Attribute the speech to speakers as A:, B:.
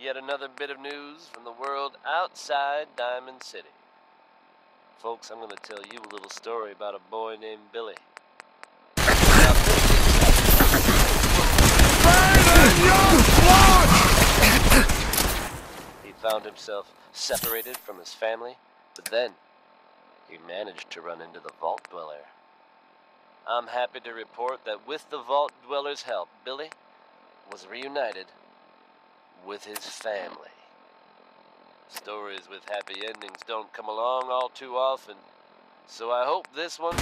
A: yet another bit of news from the world outside Diamond City. Folks, I'm going to tell you a little story about a boy named Billy. He found himself separated from his family, but then he managed to run into the Vault Dweller. I'm happy to report that with the Vault Dweller's help, Billy was reunited with his family. Stories with happy endings don't come along all too often, so I hope this one.